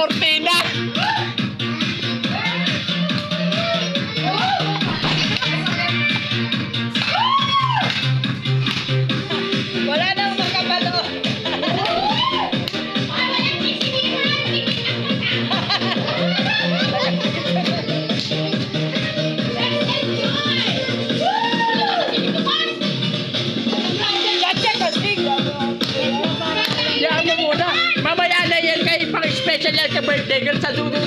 por pena. పెట్టే ఇక్కడ చదువుతూ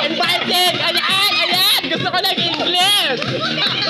Invited! Ayan! Ayan! Gusto ko ng English!